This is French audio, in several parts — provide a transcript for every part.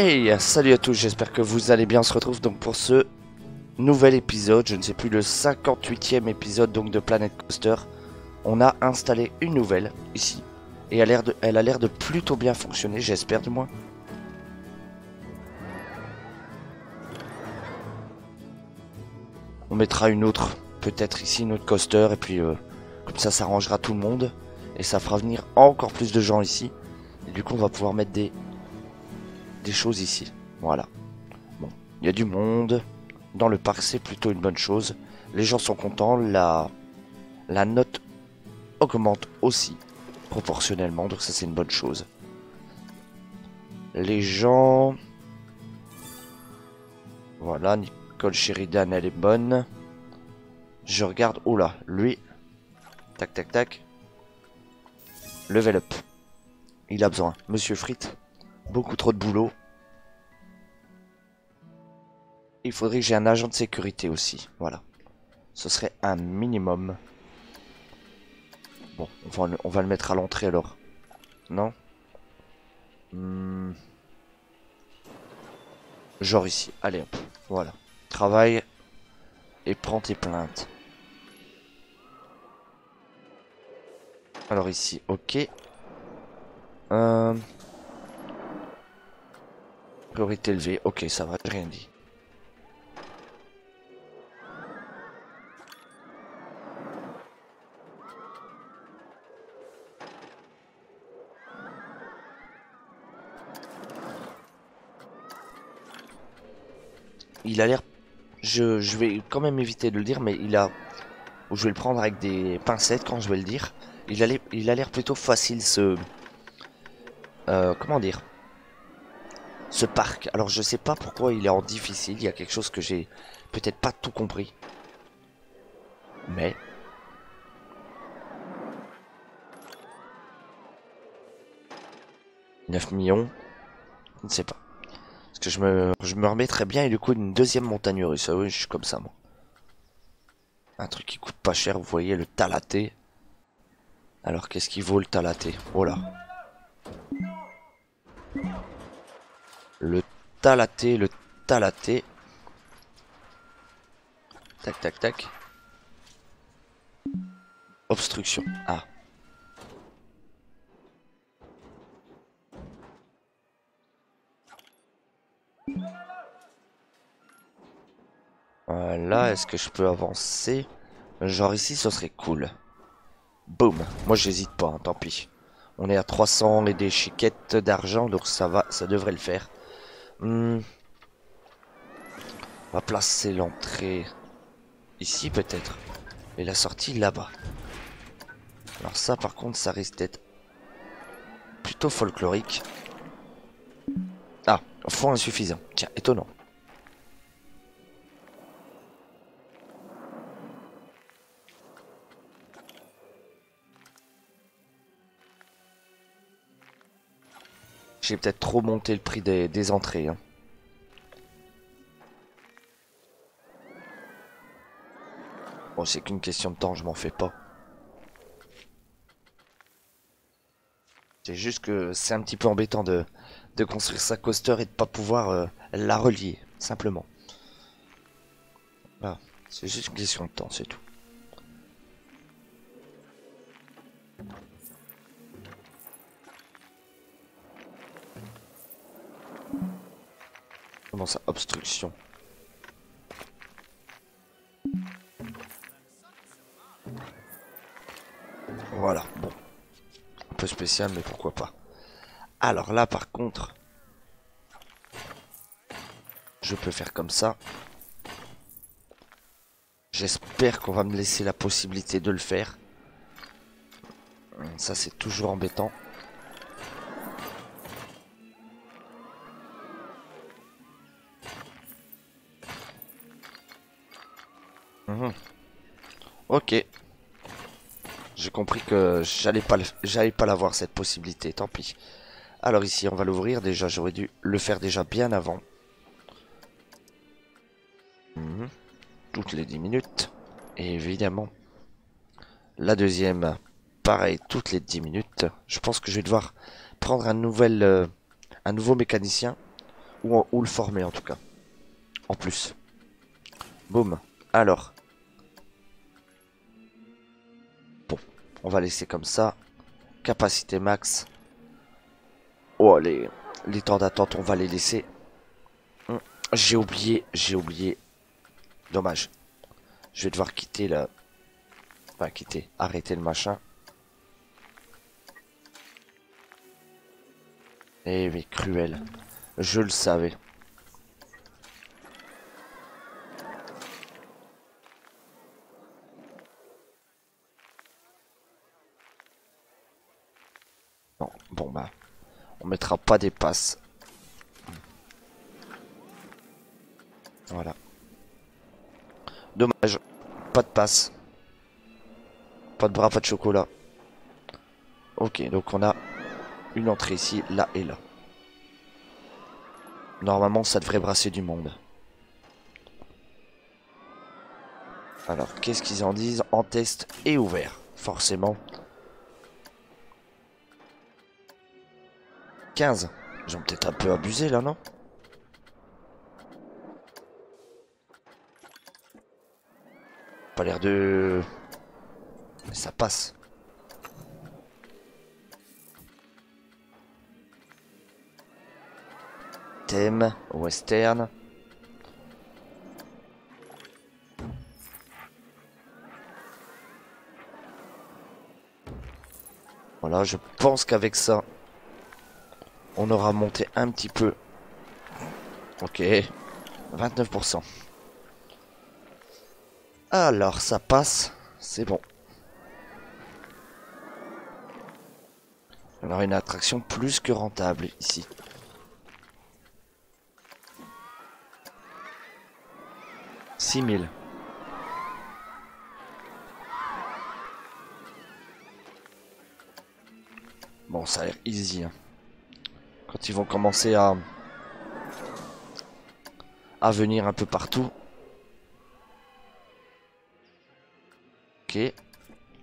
Hey, salut à tous, j'espère que vous allez bien. On se retrouve donc pour ce nouvel épisode, je ne sais plus, le 58e épisode donc de Planet Coaster. On a installé une nouvelle ici. Et elle a l'air de, plutôt bien fonctionner, j'espère du moins. On mettra une autre, peut-être ici, une autre coaster, et puis euh, comme ça, ça arrangera tout le monde. Et ça fera venir encore plus de gens ici. Et du coup, on va pouvoir mettre des, des choses ici. Voilà. Bon, il y a du monde. Dans le parc, c'est plutôt une bonne chose. Les gens sont contents. La, la note augmente aussi proportionnellement. Donc ça, c'est une bonne chose. Les gens... Voilà, Nicole Sheridan, elle est bonne. Je regarde... Oula, lui... Tac, tac, tac. Level up. Il a besoin. Monsieur Frites. Beaucoup trop de boulot. Il faudrait que j'ai un agent de sécurité aussi. Voilà. Ce serait un minimum. Bon, on va, le mettre à l'entrée alors. Non? Hmm. Genre ici. Allez hop. Voilà. Travaille et prends tes plaintes. Alors ici, ok. Euh... Priorité élevée, ok, ça va, rien dit. Il a l'air... Je, vais quand même éviter de le dire, mais il a... Je vais le prendre avec des pincettes quand je vais le dire. Il a l'air plutôt facile ce... Euh, comment dire? Ce parc. Alors je sais pas pourquoi il est en difficile. Il y a quelque chose que j'ai peut-être pas tout compris. Mais... « 9 millions Je ne sais pas. Parce que je me, je me remets très bien et du coup une deuxième montagne russe. Ah oui, je suis comme ça moi. Un truc qui coûte pas cher, vous voyez, le talaté. Alors qu'est-ce qui vaut le talaté? Oh là. Le talaté, le talaté. Tac, tac, tac. Obstruction. Ah. Voilà, est-ce que je peux avancer? Genre ici, ce serait cool. Boum. Moi, j'hésite pas, hein, tant pis. On est à 300 et des chiquettes d'argent, donc ça va, ça devrait le faire. Hmm. On va placer l'entrée ici, peut-être. Et la sortie là-bas. Alors ça, par contre, ça risque d'être plutôt folklorique. Ah, fond insuffisant. Tiens, étonnant. J'ai peut-être trop monté le prix des, entrées. Hein. Bon, c'est qu'une question de temps, je m'en fais pas. C'est juste que c'est un petit peu embêtant de, construire sa coaster et de pas pouvoir euh, la relier, simplement. C'est juste une question de temps, c'est tout. Ça, obstruction Voilà, bon. Un peu spécial, mais pourquoi pas. Alors là, par contre, je peux faire comme ça. J'espère qu'on va me laisser la possibilité de le faire. Ça, c'est toujours embêtant. Ok. J'ai compris que j'allais pas j'allais pas l'avoir cette possibilité, tant pis. Alors ici, on va l'ouvrir. Déjà, j'aurais dû le faire déjà bien avant. Mhm. Toutes les 10 minutes. Et évidemment, la deuxième, pareil, toutes les 10 minutes. Je pense que je vais devoir prendre un, nouvel, euh, un nouveau mécanicien. Ou, ou le former en tout cas. En plus. Boum. Alors. On va laisser comme ça. Capacité max. Oh, les, les temps d'attente, on va les laisser. Hum, j'ai oublié, j'ai oublié. Dommage. Je vais devoir quitter la... Enfin, quitter, arrêter le machin. Eh oui, cruel. Je le savais. Non, bon bah, on mettra pas des passes. Voilà. Dommage, pas de passe. Pas de bras, pas de chocolat. Ok, donc on a une entrée ici, là et là. Normalement, ça devrait brasser du monde. Alors, qu'est-ce qu'ils en disent? En test et ouvert, forcément. 15. Ils ont peut-être un peu abusé là, non? Pas l'air de... Mais ça passe. Thème, western. Voilà, je pense qu'avec ça, on aura monté un petit peu. Ok, 29%. Alors, ça passe, c'est bon. On aura une attraction plus que rentable ici. Six mille. Bon, ça a l'air easy. Hein. Quand ils vont commencer à... venir un peu partout. Ok.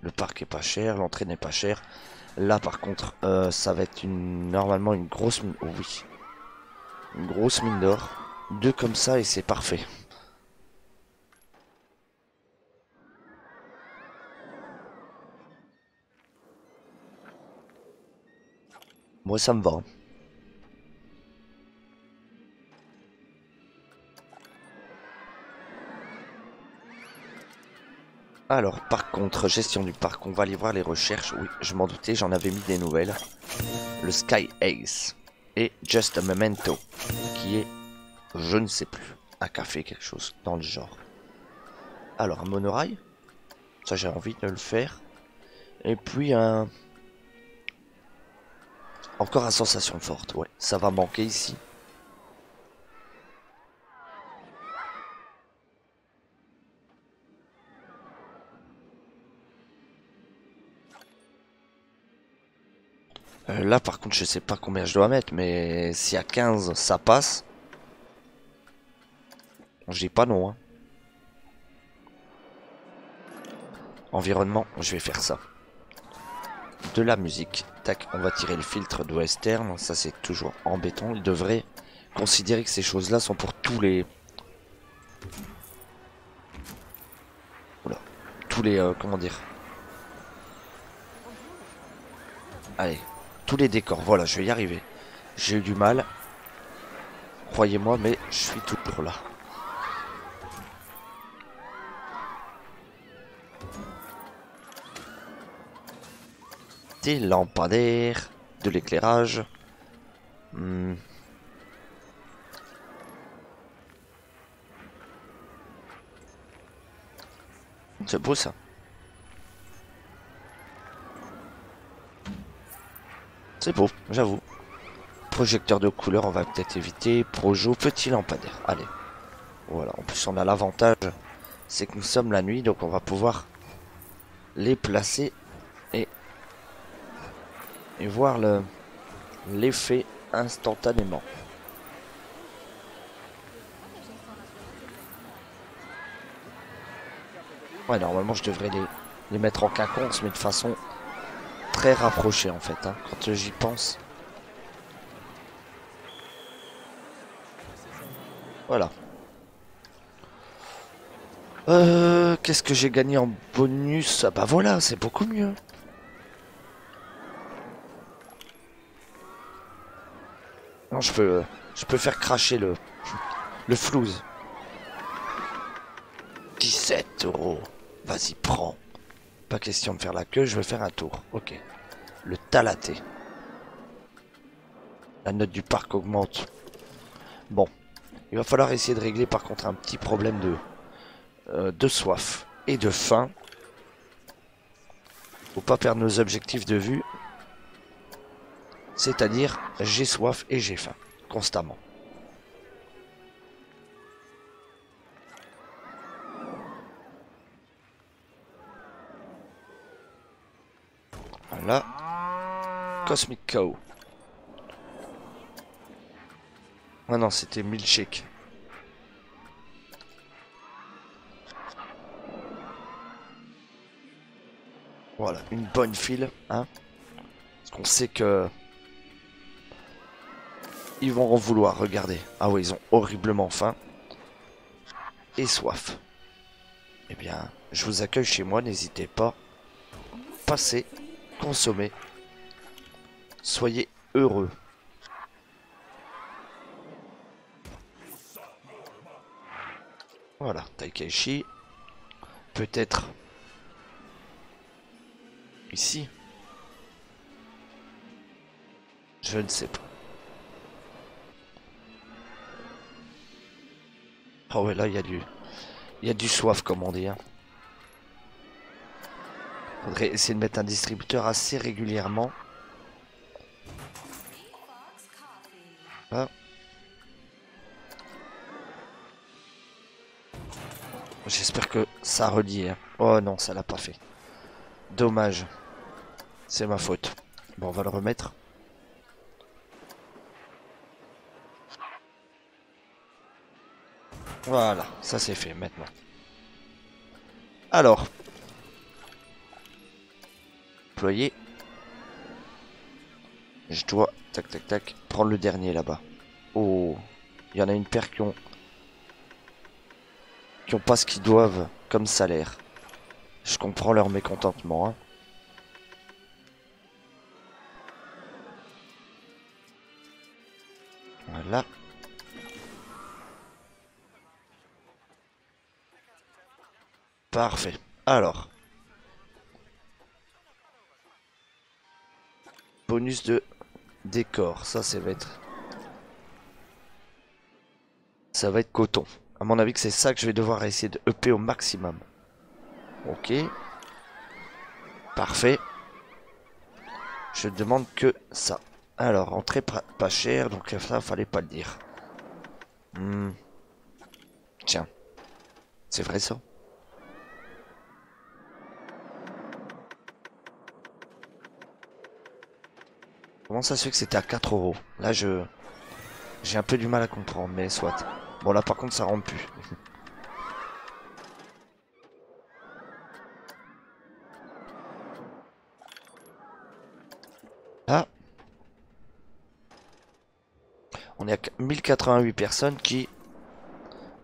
Le parc est pas cher, l'entrée n'est pas chère. Là par contre, euh, ça va être normalement une grosse mine. Oh oui. Une grosse mine d'or. Deux comme ça et c'est parfait. Moi ça me va. Alors, par contre, gestion du parc, on va aller voir les recherches. Oui, je m'en doutais, j'en avais mis des nouvelles. Le Sky Ace et Just a Memento, qui est, je ne sais plus, un café, quelque chose dans le genre. Alors, un monorail, ça j'ai envie de le faire. Et puis un... Encore un sensation forte, ouais, ça va manquer ici. Euh, là, par contre, je sais pas combien je dois mettre, mais si à 15, ça passe. Je dis pas non. Hein. Environnement, je vais faire ça. De la musique. Tac, on va tirer le filtre de western. Ça, c'est toujours embêtant. Il devrait considérer que ces choses-là sont pour tous les... Oula. Tous les... Euh, comment dire? Allez, tous les décors. Voilà, je vais y arriver. J'ai eu du mal. Croyez-moi, mais je suis toujours là. Des lampadaires, de l'éclairage. Hmm. C'est beau ça. C'est beau, j'avoue. Projecteur de couleur, on va peut-être éviter. Projo, petit lampadaire. Allez. Voilà, en plus on a l'avantage, c'est que nous sommes la nuit, donc on va pouvoir les placer et, voir l'effet instantanément. Ouais, normalement je devrais les, les mettre en quinconce, mais de façon très rapproché en fait, hein, quand j'y pense. Voilà. Euh, Qu'est-ce que j'ai gagné en bonus? Ah bah voilà, c'est beaucoup mieux. Non, je peux, je peux faire cracher le, le flouze. 17 euros. Vas-y, prends. Pas question de faire la queue, je vais faire un tour. Ok. Le talaté. La note du parc augmente. Bon. Il va falloir essayer de régler par contre un petit problème de, euh, de soif et de faim. Faut pas perdre nos objectifs de vue. C'est-à-dire, j'ai soif et j'ai faim. Constamment. Cosmic Cow. Ah non, c'était Milkshake. Voilà, une bonne file, hein. Parce qu'on sait que... Ils vont en vouloir, regardez. Ah ouais, ils ont horriblement faim. Et soif. Eh bien, je vous accueille chez moi, n'hésitez pas. Passez, consommez. Soyez heureux. Voilà, Taikeshi. Peut-être ici. Je ne sais pas. Ah ouais, là, il y a du... Il y a du soif, comme on dit. Hein. Faudrait essayer de mettre un distributeur assez régulièrement. J'espère que ça relie. Hein. Oh non, ça l'a pas fait. Dommage. C'est ma faute. Bon, on va le remettre. Voilà, ça c'est fait maintenant. Alors. Déployer. Je dois, tac tac tac, prendre le dernier là-bas. Oh, il y en a une paire qui ont... Pas ce qu'ils doivent comme salaire. Je comprends leur mécontentement. Hein. Voilà. Parfait. Alors. Bonus de décor. Ça, ça va être... Ça va être coton. Mon avis que c'est ça que je vais devoir essayer de EP au maximum. Ok. Parfait. Je demande que ça. Alors, entrée pas cher, donc ça, fallait pas le dire. Hmm. Tiens. C'est vrai ça? Comment ça se fait que c'était à 4 euros? Là, je... J'ai un peu du mal à comprendre, mais soit. Bon, là, par contre, ça rentre plus. Ah On est à 1088 personnes qui,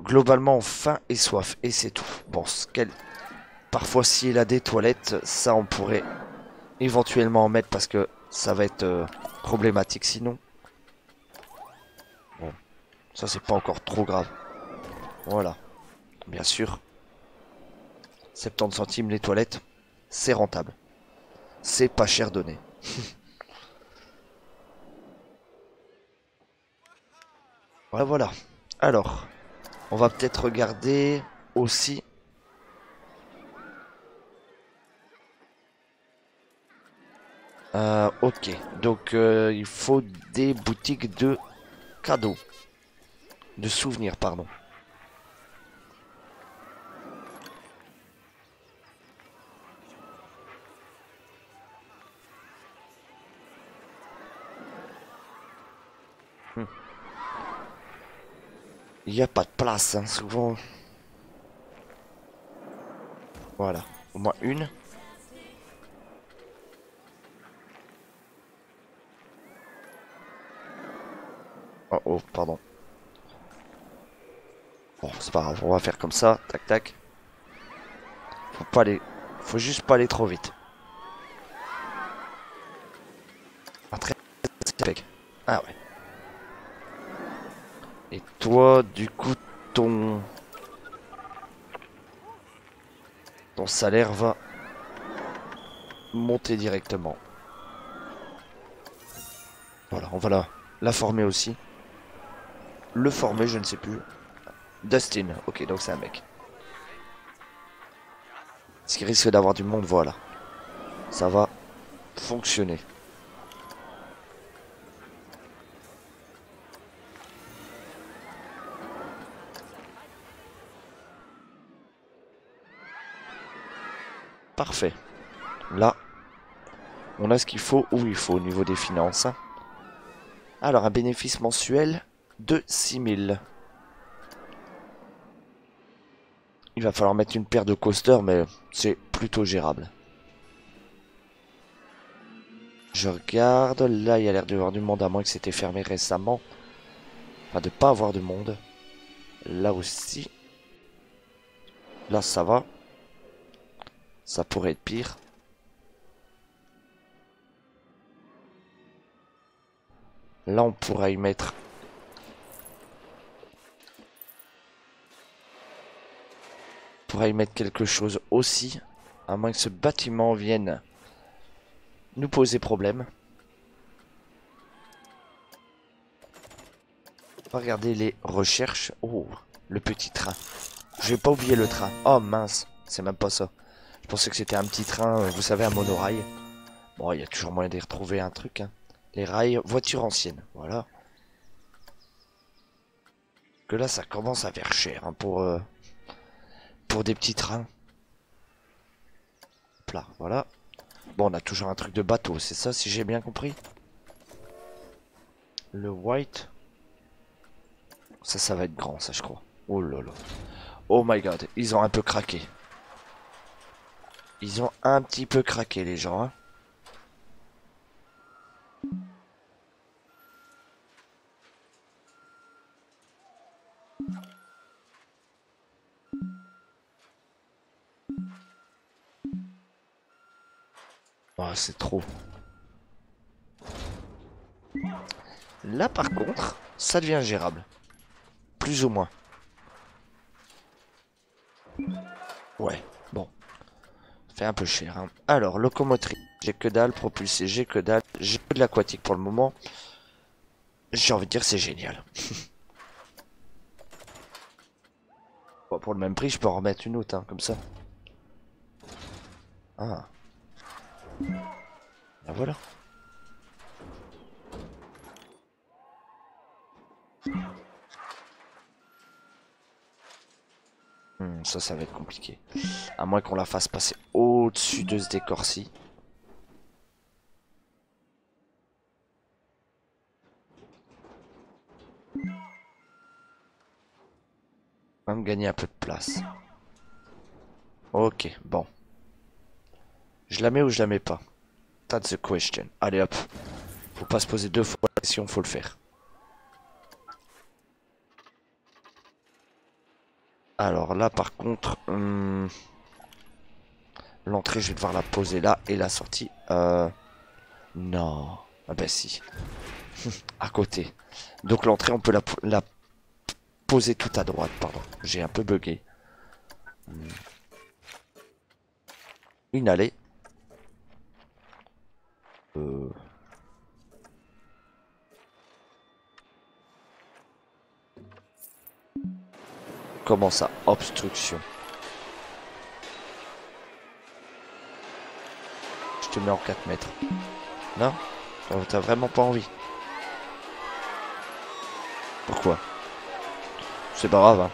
globalement, ont faim et soif. Et c'est tout. Bon, ce. Parfois, si elle a des toilettes, ça, on pourrait éventuellement en mettre parce que ça va être euh, problématique sinon. Ça c'est pas encore trop grave. Voilà, bien sûr. 70 centimes les toilettes, c'est rentable. C'est pas cher donné. voilà, voilà. Alors, on va peut-être regarder aussi Euh, ok, donc euh, il faut des boutiques de cadeaux. De souvenirs, pardon. Hmm. Il n'y a pas de place, hein, souvent. Voilà, au moins une. Oh oh, pardon. Bon, c'est pas grave, on va faire comme ça, tac tac. Faut pas aller... Faut juste pas aller trop vite. Ah, très... Ah ouais. Et toi, du coup, ton... Ton salaire va monter directement. Voilà, on va la, la former aussi. Le former, je ne sais plus. Dustin, ok, donc c'est un mec. Ce qui risque d'avoir du monde, voilà. Ça va fonctionner. Parfait. Là, on a ce qu'il faut où il faut au niveau des finances. Alors, un bénéfice mensuel de 6000. Il va falloir mettre une paire de coasters, mais c'est plutôt gérable. Je regarde, là il y a l'air de y du monde, à moins que c'était fermé récemment. Enfin, de pas avoir de monde. Là aussi. Là ça va. Ça pourrait être pire. Là, on pourra y mettre... pourra y mettre quelque chose aussi. À moins que ce bâtiment vienne nous poser problème. Regardez les recherches. Oh, le petit train. Je vais pas oublier le train. Oh mince, c'est même pas ça. Je pensais que c'était un petit train, euh, vous savez, un monorail. Bon, il y a toujours moyen d'y retrouver un truc. Hein. Les rails, voiture ancienne, voilà. Que là, ça commence à faire cher hein, pour, euh, pour des petits trains. Là, voilà. Bon, on a toujours un truc de bateau, c'est ça, si j'ai bien compris Le white. Ça, ça va être grand, ça, je crois. Oh là là. Oh my god, ils ont un peu craqué. Ils ont un petit peu craqué les gens. Hein. Oh, c'est trop. Là par contre, ça devient gérable. Plus ou moins. Ouais, bon un peu cher. Hein. Alors, locomotrice, j'ai que dalle, propulsé, j'ai que dalle, j'ai que de l'aquatique pour le moment. J'ai envie de dire c'est génial. pour le même prix, je peux en remettre une autre, hein, comme ça. Ah. Voilà. Hmm, ça, ça va être compliqué. À moins qu'on la fasse passer au-dessus de ce décor-ci. Va me gagner un peu de place. Ok, bon. Je la mets ou je la mets pas? That's the question. Allez hop. Faut pas se poser deux fois la question, faut le faire. Alors là, par contre, hum, l'entrée, je vais devoir la poser là et la sortie. Euh, non. Ah bah si. à côté. Donc l'entrée, on peut la, la, poser tout à droite. Pardon. J'ai un peu bugué. Hum. Une allée. Euh... Comment ça Obstruction? Je te mets en 4 mètres. Non? T'as vraiment pas envie? Pourquoi? C'est pas grave, hein.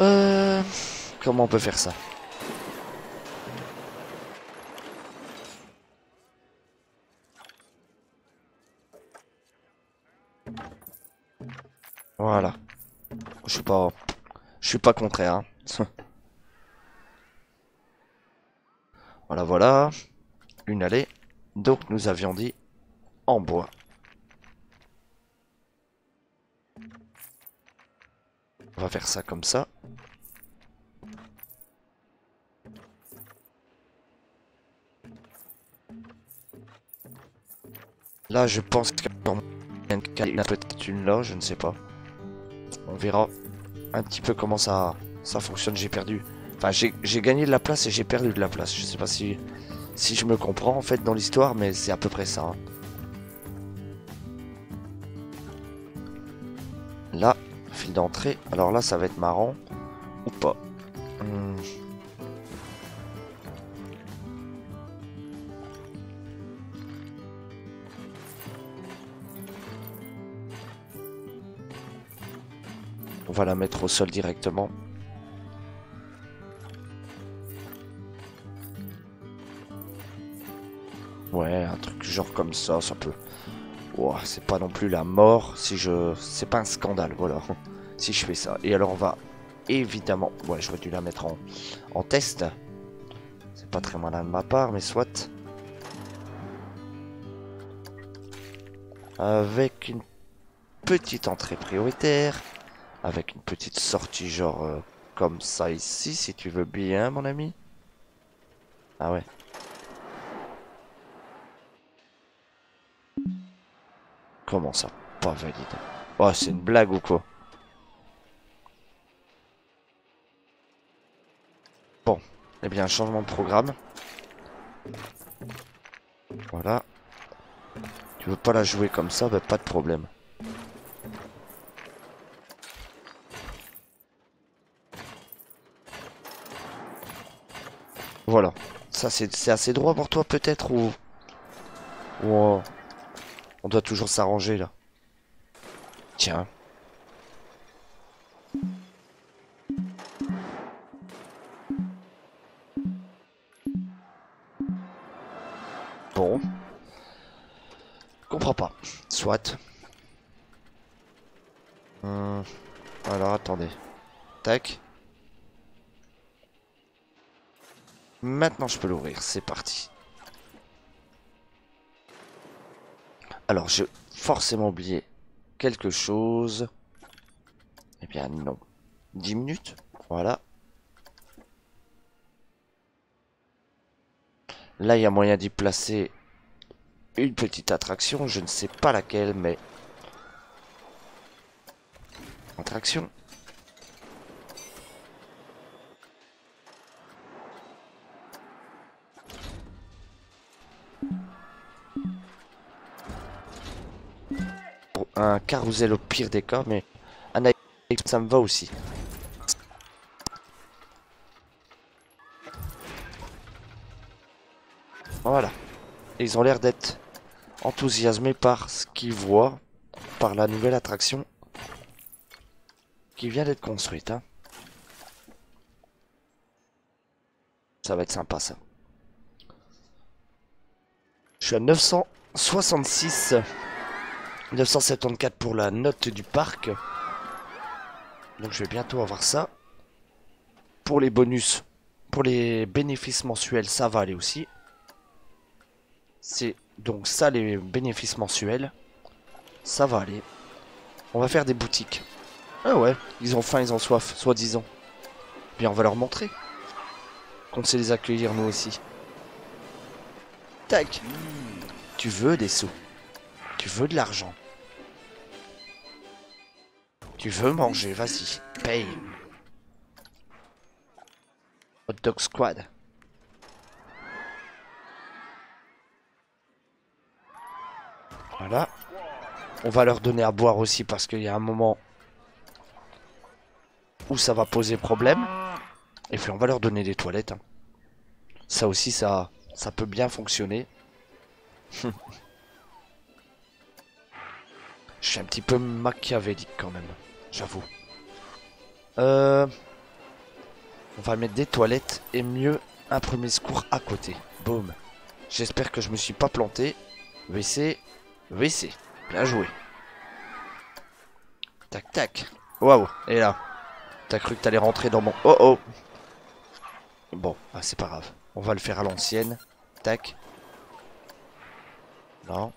Euh... Comment on peut faire ça? Je suis pas contraire. Hein. voilà, voilà. Une allée. Donc nous avions dit en bois. On va faire ça comme ça. Là, je pense qu'il y a peut-être une là, je ne sais pas. On verra un petit peu comment ça, ça fonctionne. J'ai perdu. Enfin, j'ai gagné de la place et j'ai perdu de la place. Je sais pas si, si je me comprends en fait dans l'histoire, mais c'est à peu près ça. Hein. Là, fil d'entrée. Alors là, ça va être marrant. Ou pas. Hmm. On va la mettre au sol directement. Ouais, un truc genre comme ça, ça peut... c'est pas non plus la mort si je... C'est pas un scandale, voilà. si je fais ça. Et alors on va évidemment... Ouais, j'aurais dû la mettre en, en test. C'est pas très malin de ma part, mais soit. Avec une petite entrée prioritaire avec une petite sortie genre euh, comme ça ici, si tu veux bien, mon ami. Ah ouais. Comment ça Pas valide? Oh, c'est une blague ou quoi? Bon. Eh bien, changement de programme. Voilà. Tu veux pas la jouer comme ça Bah, pas de problème. Voilà. Ça, c'est assez droit pour toi, peut-être Ou... on doit toujours s'arranger, là. Tiens. Bon. Comprends pas. Soit. Hum. Alors, attendez. Tac. Maintenant, je peux l'ouvrir. C'est parti. Alors, j'ai forcément oublié quelque chose. Eh bien, non. 10 minutes Voilà. Là, il y a moyen d'y placer une petite attraction. Je ne sais pas laquelle, mais... Attraction. Un carrousel au pire des cas, mais un ça me va aussi. Voilà. ils ont l'air d'être enthousiasmés par ce qu'ils voient, par la nouvelle attraction qui vient d'être construite. Hein. Ça va être sympa ça. Je suis à 966. 974 pour la note du parc. Donc je vais bientôt avoir ça. Pour les bonus, pour les bénéfices mensuels, ça va aller aussi. C'est donc ça les bénéfices mensuels. Ça va aller. On va faire des boutiques. Ah ouais, ils ont faim, ils ont soif, soi-disant. Bien, on va leur montrer. Qu'on sait les accueillir nous aussi. Tac. Tu veux des sous tu veux de l'argent Tu veux manger Vas-y, paye. Hot Dog Squad. Voilà. On va leur donner à boire aussi parce qu'il y a un moment où ça va poser problème. Et puis on va leur donner des toilettes. Hein. Ça aussi, ça, ça peut bien fonctionner. Je suis un petit peu machiavélique quand même, j'avoue. Euh, on va mettre des toilettes et mieux un premier secours à côté. Boum. J'espère que je me suis pas planté. WC, WC. Bien joué. Tac, tac. Waouh, et là. T'as cru que t'allais rentrer dans mon... Oh oh Bon, ah, c'est pas grave. On va le faire à l'ancienne. Tac. Non.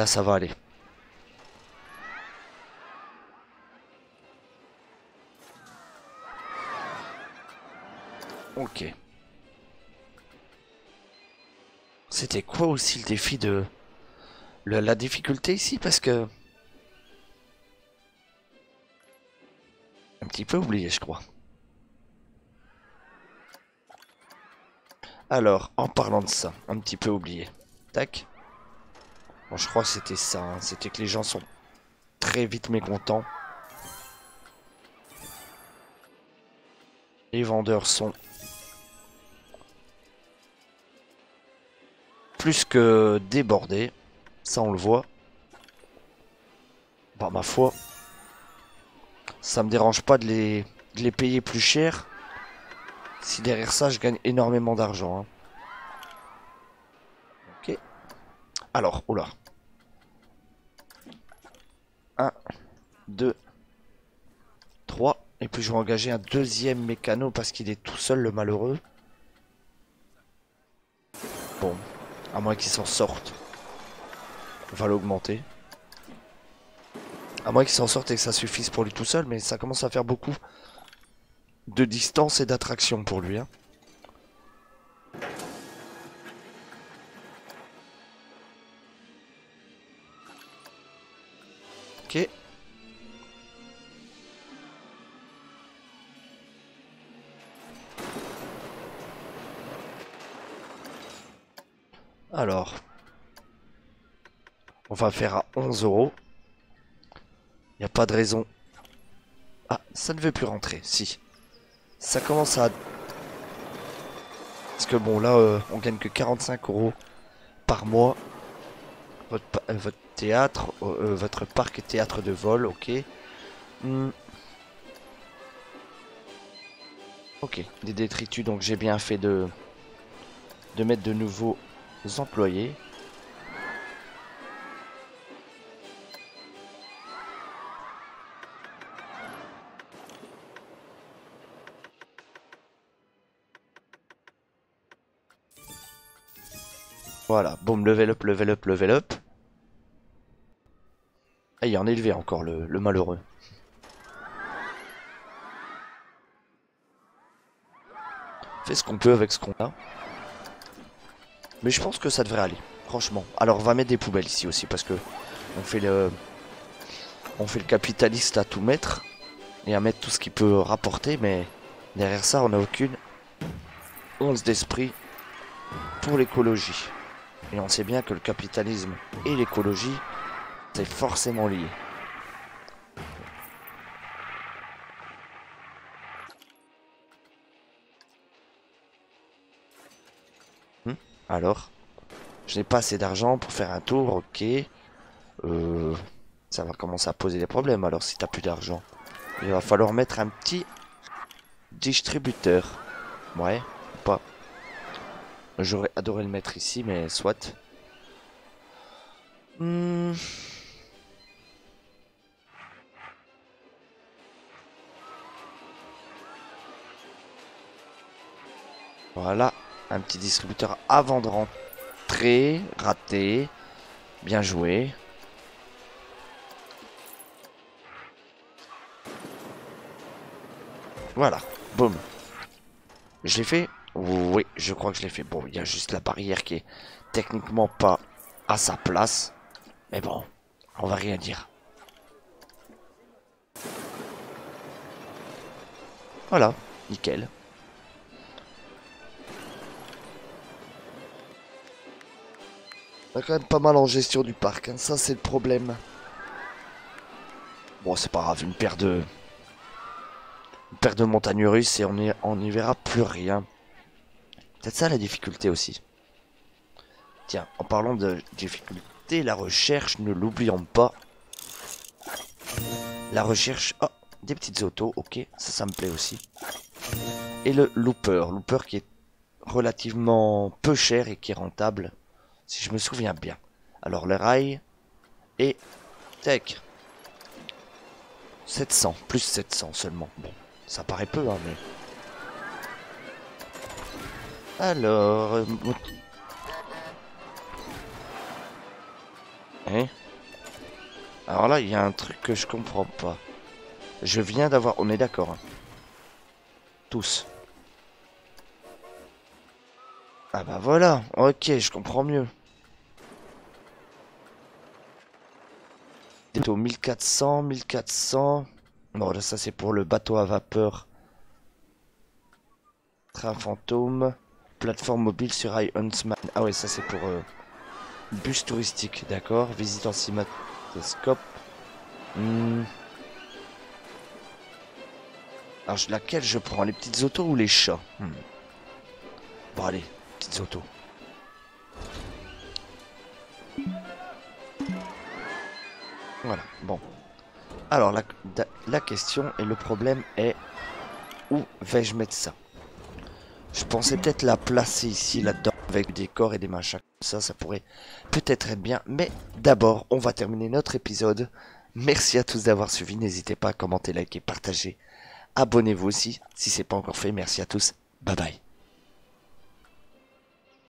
Là, ça va aller. Ok. C'était quoi aussi le défi de... la difficulté ici? Parce que... Un petit peu oublié, je crois. Alors, en parlant de ça, un petit peu oublié. Tac. Je crois que c'était ça. Hein. C'était que les gens sont très vite mécontents. Les vendeurs sont plus que débordés. Ça, on le voit. Bah, ma foi, ça me dérange pas de les, payer plus cher. Si derrière ça, je gagne énormément d'argent. Hein. Ok. Alors, oula. 1, 2, 3. Et puis je vais engager un deuxième mécano parce qu'il est tout seul, le malheureux. Bon. À moins qu'il s'en sorte. Va l'augmenter. À moins qu'il s'en sorte et que ça suffise pour lui tout seul, mais ça commence à faire beaucoup de distance et d'attraction pour lui. Hein. Alors, on va faire à 11 euros. Il n'y a pas de raison. Ah, ça ne veut plus rentrer, si ça commence à... Parce que bon, là, euh, on gagne que 45 euros par mois. Votre, euh, votre théâtre, euh, votre parc théâtre de vol, ok. Hmm. Ok, des détritus, donc j'ai bien fait de, de mettre de nouveaux employés. Voilà, boum, level up, level up, level up. Ah, il en élevé encore, le, malheureux. Fait ce qu'on peut avec ce qu'on a. Mais je pense que ça devrait aller, franchement. Alors, on va mettre des poubelles ici aussi, parce que on fait le... On fait le capitaliste à tout mettre. Et à mettre tout ce qui peut rapporter, mais derrière ça, on n'a aucune once d'esprit pour l'écologie. Et on sait bien que le capitalisme et l'écologie, c'est forcément lié. Hmm? Alors Je n'ai pas assez d'argent pour faire un tour, ok. Euh, ça va commencer à poser des problèmes alors si t'as plus d'argent. Il va falloir mettre un petit distributeur. Ouais, pas. J'aurais adoré le mettre ici, mais soit. Hmm. Voilà, un petit distributeur avant de rentrer. Raté. Bien joué. Voilà, boum. Je l'ai fait? Oui, je crois que je l'ai fait. Bon, il y a juste la barrière qui est techniquement pas à sa place. Mais bon, on va rien dire. Voilà, nickel. On a quand même pas mal en gestion du parc, hein. ça c'est le problème. Bon, c'est pas grave, une paire de... Une paire de montagnes russes et on n'y on y verra plus rien. Peut-être ça la difficulté aussi. Tiens, en parlant de difficulté, la recherche, ne l'oublions pas. La recherche... Oh, des petites autos, ok, ça, ça me plaît aussi. Et le looper, looper qui est relativement peu cher et qui est rentable, si je me souviens bien. Alors le rail et... Tac 700, plus 700 seulement. Bon, ça paraît peu, hein, mais... Alors... Euh, Hein? Alors là, il y a un truc que je comprends pas. Je viens d'avoir... On est d'accord. hein. Tous. Ah bah voilà. Ok, je comprends mieux. Au 1400, 1400. Bon, là, ça c'est pour le bateau à vapeur. Train fantôme. Plateforme mobile sur High Huntsman. Ah ouais, ça c'est pour euh, bus touristique, d'accord. Visite en cinématoscope. Hmm. Alors, laquelle je prends? Les petites autos ou les chats? Hmm. Bon, allez, petites autos. Voilà, bon. Alors, la, question et le problème est où vais-je mettre ça? Je pensais peut-être la placer ici, là-dedans, avec des décors et des machins. comme Ça, ça pourrait peut-être être bien. Mais d'abord, on va terminer notre épisode. Merci à tous d'avoir suivi. N'hésitez pas à commenter, liker, partager. Abonnez-vous aussi si c'est pas encore fait. Merci à tous. Bye bye.